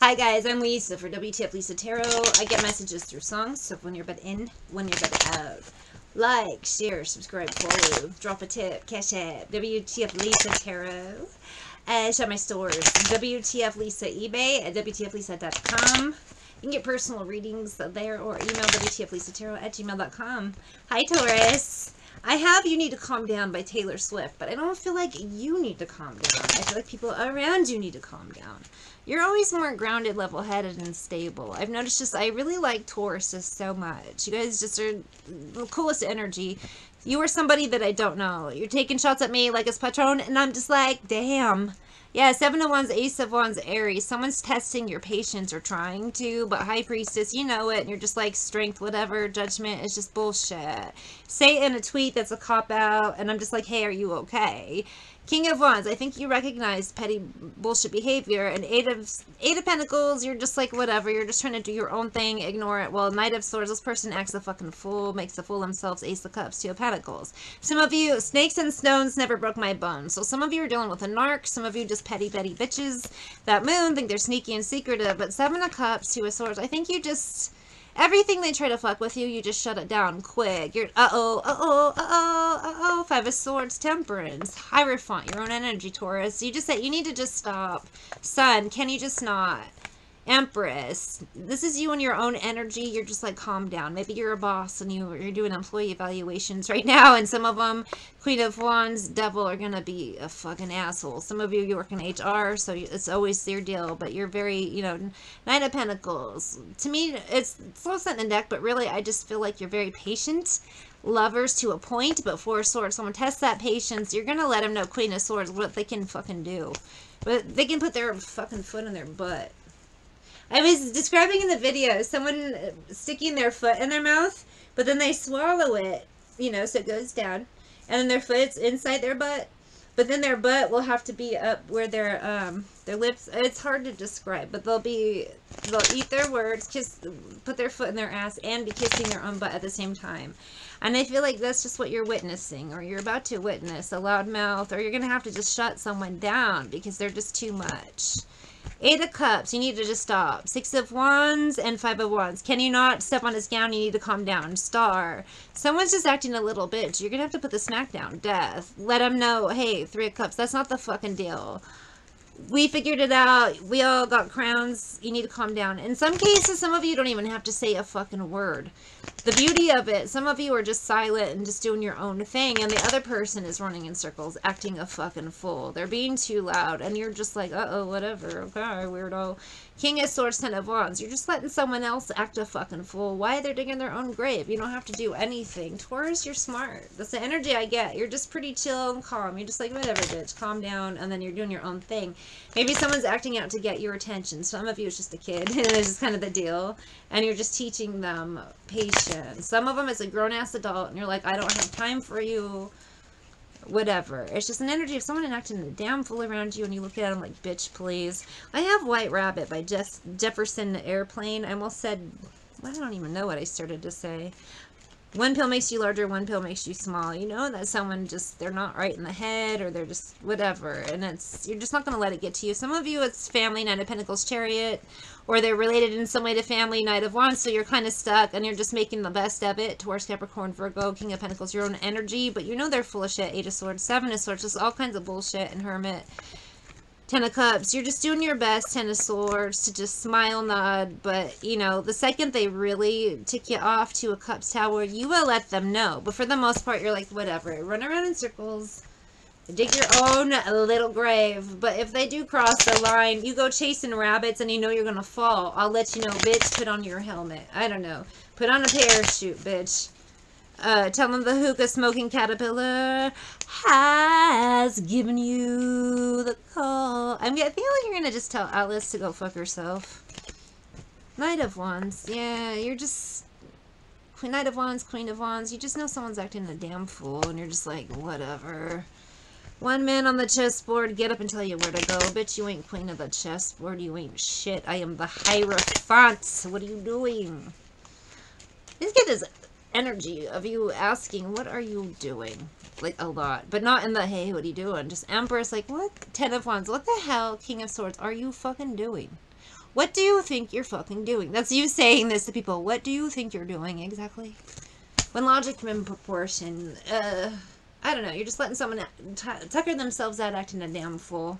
Hi guys, I'm Lisa for WTF Lisa Tarot. I get messages through songs, so when you're but in, when you're but out. Like, share, subscribe, follow, drop a tip, cash app, WTF Lisa Tarot. Uh, shop my stores, WTF Lisa eBay at WTFLisa.com. You can get personal readings there or email WTFLisaTarot at gmail.com. Hi Taurus. I have You Need to Calm Down by Taylor Swift, but I don't feel like you need to calm down. I feel like people around you need to calm down. You're always more grounded, level headed, and stable. I've noticed just, I really like Tauruses so much. You guys just are the coolest energy. You are somebody that I don't know. You're taking shots at me like it's Patron, and I'm just like, damn. Yeah, Seven of Wands, Ace of Wands, Aries. Someone's testing your patience or trying to, but High Priestess, you know it, and you're just like, strength, whatever, judgment is just bullshit. Say in a tweet that's a cop-out, and I'm just like, hey, are you okay? King of Wands, I think you recognize petty bullshit behavior. And Eight of Eight of Pentacles, you're just like, whatever, you're just trying to do your own thing, ignore it. Well, Knight of Swords, this person acts a fucking fool, makes a fool themselves, Ace of Cups, Two of Pentacles. Some of you, snakes and stones never broke my bones. So some of you are dealing with a narc, some of you just petty, petty bitches. That moon, think they're sneaky and secretive. But Seven of Cups, Two of Swords, I think you just Everything they try to fuck with you, you just shut it down quick. You're, uh-oh, uh-oh, uh-oh, uh-oh. Five of Swords, Temperance, Hierophant, your own energy, Taurus. You just said you need to just stop. Sun, can you just not? Empress, this is you and your own energy. You're just like, calm down. Maybe you're a boss and you, you're doing employee evaluations right now. And some of them, Queen of Wands, Devil, are going to be a fucking asshole. Some of you, you work in HR, so it's always their deal. But you're very, you know, Nine of Pentacles. To me, it's, it's a set in the deck, but really, I just feel like you're very patient lovers to a point, but Four of Swords, someone tests that patience, you're going to let them know Queen of Swords what they can fucking do. But they can put their fucking foot in their butt. I was describing in the video someone sticking their foot in their mouth, but then they swallow it, you know, so it goes down, and then their foot's inside their butt, but then their butt will have to be up where their um their lips. It's hard to describe, but they'll be they'll eat their words, kiss, put their foot in their ass, and be kissing their own butt at the same time. And I feel like that's just what you're witnessing, or you're about to witness a loud mouth, or you're gonna have to just shut someone down because they're just too much. Eight of Cups, you need to just stop. Six of Wands and Five of Wands. Can you not step on his gown? You need to calm down. Star. Someone's just acting a little bitch. You're going to have to put the smack down. Death. Let him know, hey, Three of Cups, that's not the fucking deal we figured it out. We all got crowns. You need to calm down. In some cases, some of you don't even have to say a fucking word. The beauty of it, some of you are just silent and just doing your own thing, and the other person is running in circles, acting a fucking fool. They're being too loud, and you're just like, uh-oh, whatever, okay, weirdo. King of Swords, Ten of Wands. You're just letting someone else act a fucking fool. Why they're digging their own grave? You don't have to do anything. Taurus, you're smart. That's the energy I get. You're just pretty chill and calm. You're just like, whatever, bitch. Calm down, and then you're doing your own thing. Maybe someone's acting out to get your attention. Some of you, it's just a kid. And it's just kind of the deal. And you're just teaching them patience. Some of them, it's a grown-ass adult, and you're like, I don't have time for you whatever. It's just an energy of someone acting a damn fool around you and you look at them like, bitch, please. I have White Rabbit by Jeff Jefferson Airplane. I almost said, I don't even know what I started to say. One pill makes you larger, one pill makes you small. You know that someone just, they're not right in the head or they're just whatever. And it's, you're just not going to let it get to you. Some of you, it's family, Knight of Pentacles, Chariot, or they're related in some way to family, Knight of Wands, so you're kind of stuck and you're just making the best of it. Taurus, Capricorn, Virgo, King of Pentacles, your own energy, but you know they're full of shit. Eight of Swords, Seven of Swords, just all kinds of bullshit and Hermit. Ten of Cups, you're just doing your best, Ten of Swords, to just smile, nod, but, you know, the second they really tick you off to a Cups Tower, you will let them know. But for the most part, you're like, whatever, run around in circles, dig your own little grave. But if they do cross the line, you go chasing rabbits and you know you're going to fall, I'll let you know, bitch, put on your helmet. I don't know. Put on a parachute, bitch. Uh, tell them the hookah smoking caterpillar has given you the call. I'm feeling you're gonna just tell Alice to go fuck herself. Knight of Wands. Yeah, you're just... Queen Knight of Wands, Queen of Wands. You just know someone's acting a damn fool, and you're just like, whatever. One man on the chessboard, get up and tell you where to go. Bitch, you ain't queen of the chessboard. You ain't shit. I am the Hierophant. What are you doing? This kid this energy of you asking, what are you doing? Like, a lot. But not in the, hey, what are you doing? Just Empress, like, what? Ten of Wands, what the hell, King of Swords, are you fucking doing? What do you think you're fucking doing? That's you saying this to people. What do you think you're doing exactly? When logic and proportion, uh, I don't know. You're just letting someone t- tucker themselves out acting a damn fool.